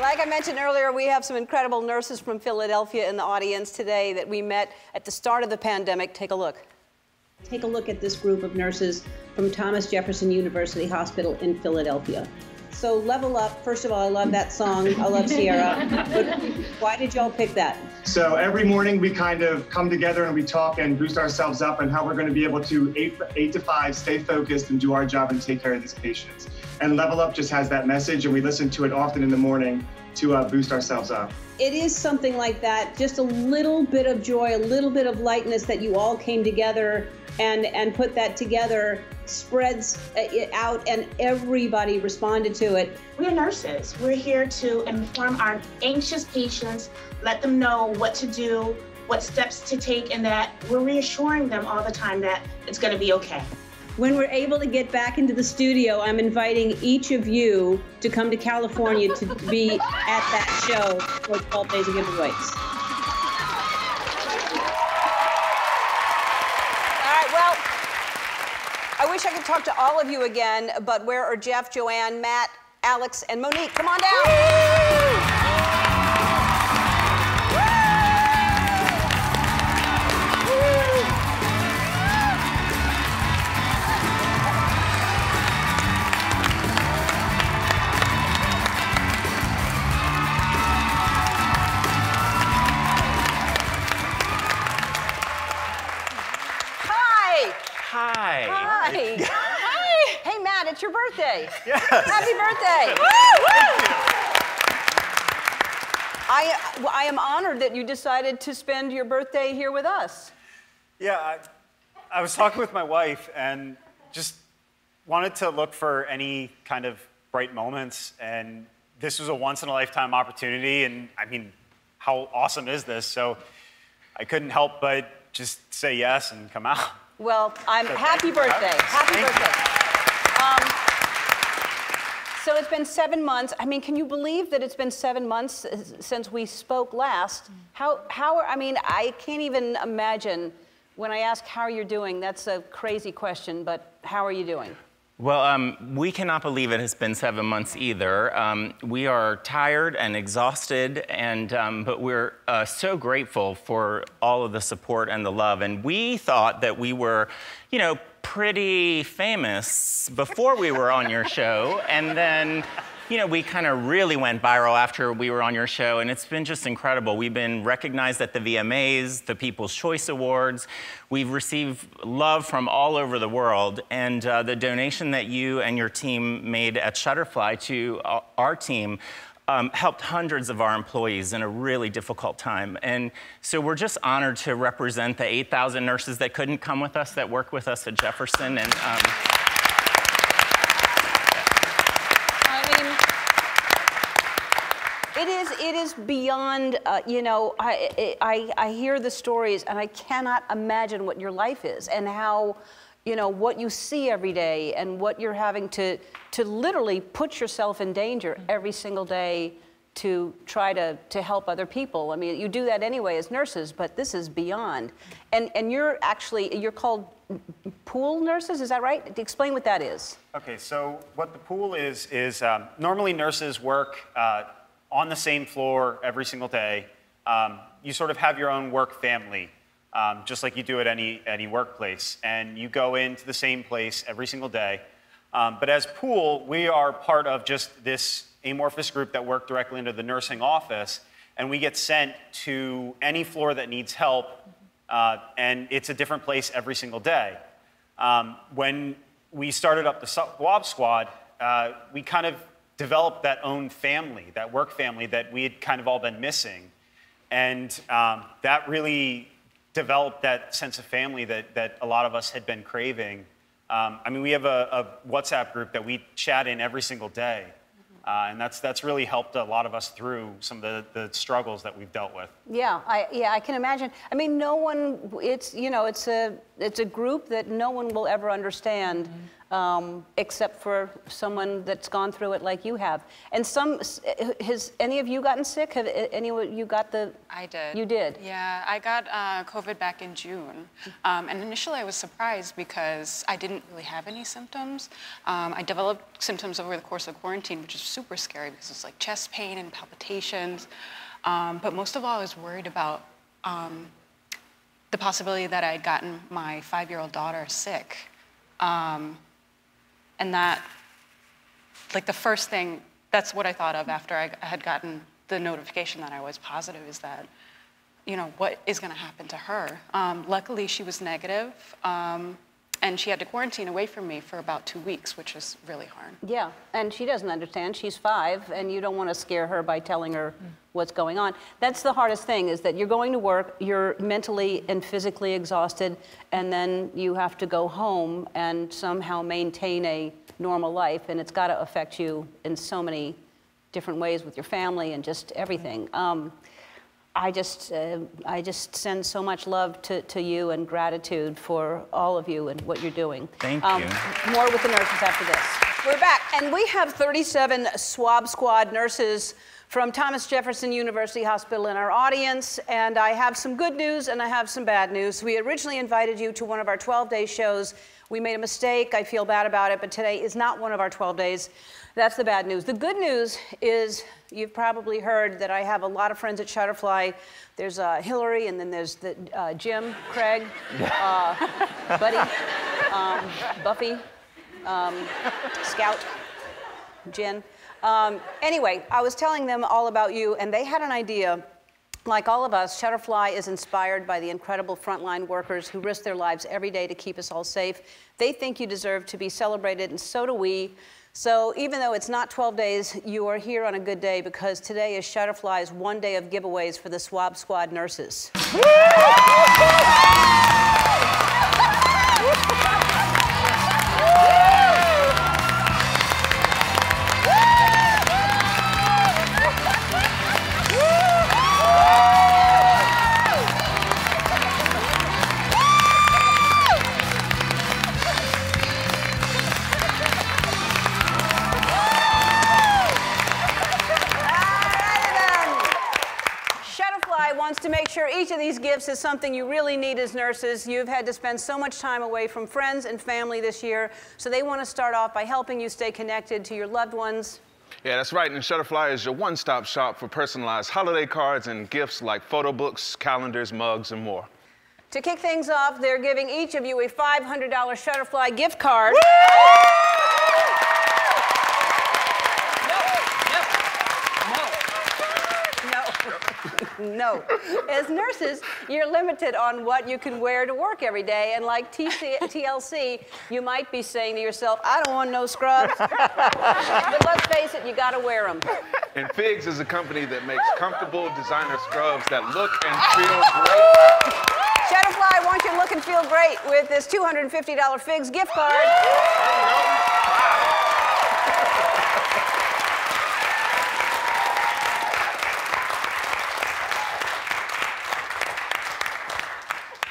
Like I mentioned earlier, we have some incredible nurses from Philadelphia in the audience today that we met at the start of the pandemic. Take a look. Take a look at this group of nurses from Thomas Jefferson University Hospital in Philadelphia. So, Level Up, first of all, I love that song. I love Ciara. But why did y'all pick that? So, every morning we kind of come together and we talk and boost ourselves up and how we're going to be able to, eight, eight to five, stay focused and do our job and take care of these patients. And Level Up just has that message, and we listen to it often in the morning to uh, boost ourselves up. It is something like that, just a little bit of joy, a little bit of lightness that you all came together and and put that together spreads it out and everybody responded to it. We're nurses. We're here to inform our anxious patients let them know what to do what steps to take and that we're reassuring them all the time that it's going to be okay when we're able to get back into the studio, I'm inviting each of you to come to California to be at that show for 12 Days of Giveaways. I wish I could talk to all of you again, but where are Jeff, Joanne, Matt, Alex, and Monique? Come on down. It's your birthday. Yes. Happy birthday. I, I am honored that you decided to spend your birthday here with us. Yeah, I, I was talking with my wife and just wanted to look for any kind of bright moments. And this was a once in a lifetime opportunity. And I mean, how awesome is this? So I couldn't help but just say yes and come out. Well, I'm so happy birthday. Happy thank birthday. Um, so it's been seven months. I mean, can you believe that it's been seven months since we spoke last? How, how, are, I mean, I can't even imagine when I ask how you're doing, that's a crazy question, but how are you doing? Well, um, we cannot believe it has been seven months either. Um, we are tired and exhausted, and um, but we're uh, so grateful for all of the support and the love. And we thought that we were, you know, pretty famous before we were on your show, and then you know, we kind of really went viral after we were on your show, and it's been just incredible. We've been recognized at the VMAs, the People's Choice Awards. We've received love from all over the world, and uh, the donation that you and your team made at Shutterfly to our team um, helped hundreds of our employees in a really difficult time. And so we're just honored to represent the 8,000 nurses that couldn't come with us, that work with us at Jefferson. And, um, It is, it is beyond, uh, you know, I, I, I hear the stories and I cannot imagine what your life is and how, you know, what you see every day and what you're having to, to literally put yourself in danger every single day to try to, to help other people. I mean, you do that anyway as nurses, but this is beyond. And, and you're actually, you're called pool nurses, is that right? Explain what that is. Okay, so what the pool is, is um, normally nurses work uh, on the same floor every single day. Um, you sort of have your own work family, um, just like you do at any, any workplace. And you go into the same place every single day. Um, but as Pool, we are part of just this amorphous group that work directly into the nursing office. And we get sent to any floor that needs help. Uh, and it's a different place every single day. Um, when we started up the Swab Squad, uh, we kind of developed that own family, that work family that we had kind of all been missing. And um, that really developed that sense of family that, that a lot of us had been craving. Um, I mean, we have a, a, WhatsApp group that we chat in every single day. Uh, and that's, that's really helped a lot of us through some of the, the struggles that we've dealt with. Yeah, I, yeah, I can imagine. I mean, no one, it's, you know, it's a, it's a group that no one will ever understand. Mm-hmm um, except for someone that's gone through it like you have. And some, has any of you gotten sick? Have any of you got the? I did. You did? Yeah, I got uh, COVID back in June. Um, and initially I was surprised because I didn't really have any symptoms. Um, I developed symptoms over the course of quarantine, which is super scary because it's like chest pain and palpitations. Um, but most of all, I was worried about um, the possibility that I had gotten my five-year-old daughter sick. Um, and that, like the first thing, that's what I thought of after I had gotten the notification that I was positive is that, you know, what is going to happen to her? Um, luckily, she was negative, um, and she had to quarantine away from me for about two weeks, which is really hard. Yeah, and she doesn't understand. She's five, and you don't want to scare her by telling her what's going on. That's the hardest thing is that you're going to work, you're mentally and physically exhausted, and then you have to go home and somehow maintain a normal life, and it's got to affect you in so many different ways with your family and just everything. Um, I just, uh, I just send so much love to, to you and gratitude for all of you and what you're doing. Thank um, you. More with the nurses after this. We're back, and we have 37 Swab Squad nurses from Thomas Jefferson University Hospital in our audience, and I have some good news and I have some bad news. We originally invited you to one of our 12 day shows. We made a mistake. I feel bad about it, but today is not one of our 12 days. That's the bad news. The good news is you've probably heard that I have a lot of friends at Shutterfly. There's uh, Hillary, and then there's the, uh, Jim, Craig, uh, Buddy, um, Buffy, um, Scout, Jen. Um, anyway, I was telling them all about you, and they had an idea. Like all of us, Shutterfly is inspired by the incredible frontline workers who risk their lives every day to keep us all safe. They think you deserve to be celebrated, and so do we. So even though it's not 12 days, you are here on a good day because today is Shutterfly's one day of giveaways for the Swab Squad nurses. These gifts is something you really need as nurses. You've had to spend so much time away from friends and family this year, so they want to start off by helping you stay connected to your loved ones. Yeah, that's right. And Shutterfly is your one-stop shop for personalized holiday cards and gifts like photo books, calendars, mugs, and more. To kick things off, they're giving each of you a $500 Shutterfly gift card. No. As nurses, you're limited on what you can wear to work every day. And like TC, TLC, you might be saying to yourself, I don't want no scrubs. but let's face it, you got to wear them. And Figs is a company that makes comfortable designer scrubs that look and feel great. Shutterfly wants you to look and feel great with this $250 Figs gift card.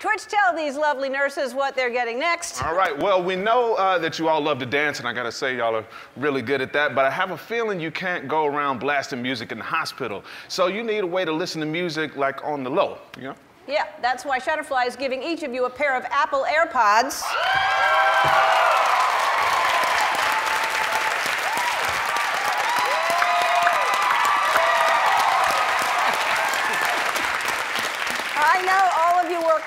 Tell these lovely nurses what they're getting next. All right, well, we know uh, that you all love to dance, and I gotta say, y'all are really good at that, but I have a feeling you can't go around blasting music in the hospital. So you need a way to listen to music like on the low, you know? Yeah, that's why Shutterfly is giving each of you a pair of Apple AirPods.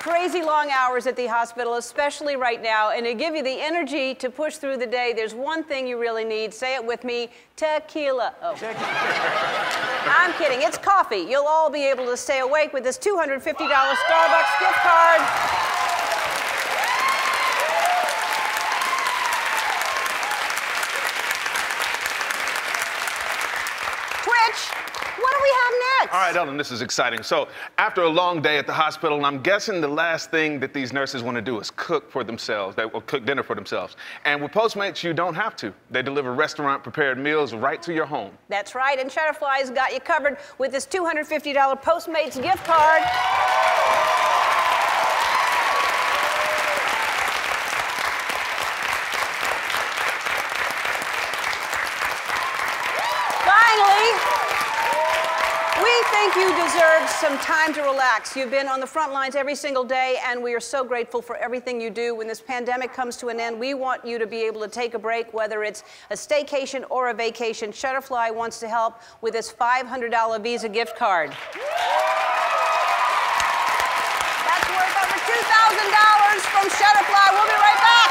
Crazy long hours at the hospital, especially right now, and to give you the energy to push through the day, there's one thing you really need. Say it with me tequila. Oh. I'm kidding. It's coffee. You'll all be able to stay awake with this $250 Starbucks gift card. All right, Ellen, this is exciting. So, after a long day at the hospital, and I'm guessing the last thing that these nurses want to do is cook for themselves. They will cook dinner for themselves. And with Postmates, you don't have to. They deliver restaurant prepared meals right to your home. That's right, and Shutterfly's got you covered with this $250 Postmates gift card. you deserve some time to relax. You've been on the front lines every single day, and we are so grateful for everything you do. When this pandemic comes to an end, we want you to be able to take a break, whether it's a staycation or a vacation. Shutterfly wants to help with this $500 Visa gift card. That's worth over $2,000 from Shutterfly. We'll be right back.